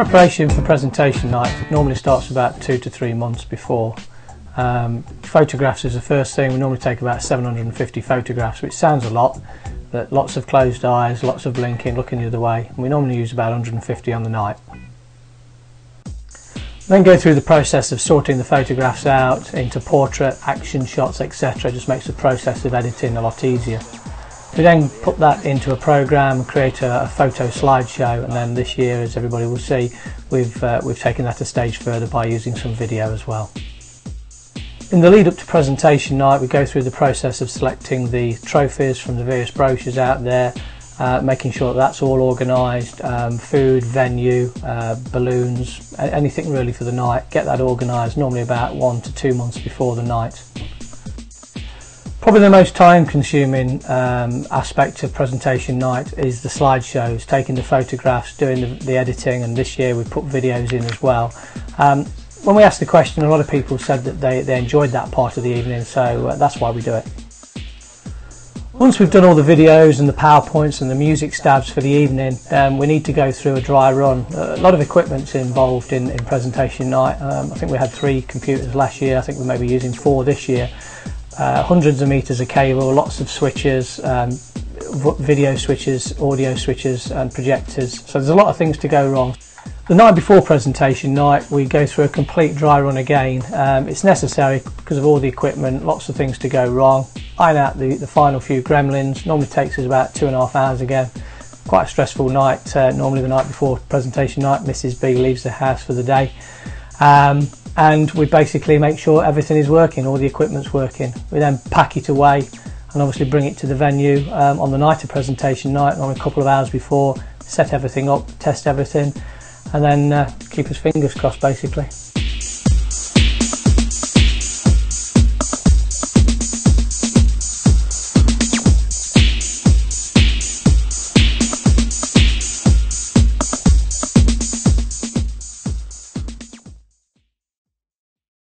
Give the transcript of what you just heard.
Preparation for presentation night normally starts about two to three months before. Um, photographs is the first thing. We normally take about 750 photographs, which sounds a lot, but lots of closed eyes, lots of blinking, looking the other way. And we normally use about 150 on the night. Then go through the process of sorting the photographs out into portrait, action shots, etc. Just makes the process of editing a lot easier. We then put that into a program create a, a photo slideshow and then this year as everybody will see we've, uh, we've taken that a stage further by using some video as well. In the lead up to presentation night we go through the process of selecting the trophies from the various brochures out there uh, making sure that that's all organised, um, food, venue, uh, balloons, anything really for the night, get that organised normally about one to two months before the night. Probably the most time consuming um, aspect of presentation night is the slideshows, taking the photographs, doing the, the, editing and this year we put videos in as well. Um, when we asked the question a lot of people said that they, they enjoyed that part of the evening so uh, that's why we do it. Once we've done all the videos and the PowerPoints and the music stabs for the evening, um, we need to go through a dry run. a lot of equipment's involved in, in presentation night. Um, I think we had three computers last year, I think we may be using four this year uh, hundreds of meters of cable, lots of switches, um, video switches, audio switches and projectors. So there's a lot of things to go wrong. The night before presentation night we go through a complete dry run again. Um, it's necessary because of all the equipment, lots of things to go wrong. Iron out the, the final few gremlins, normally takes us about two and a half hours again. Quite a stressful night, uh, normally the night before presentation night Mrs B leaves the house for the day. Um, and we basically make sure everything is working, all the equipment's working. We then pack it away and obviously bring it to the venue um, on the night of presentation night, on a couple of hours before, set everything up, test everything, and then uh, keep his fingers crossed basically.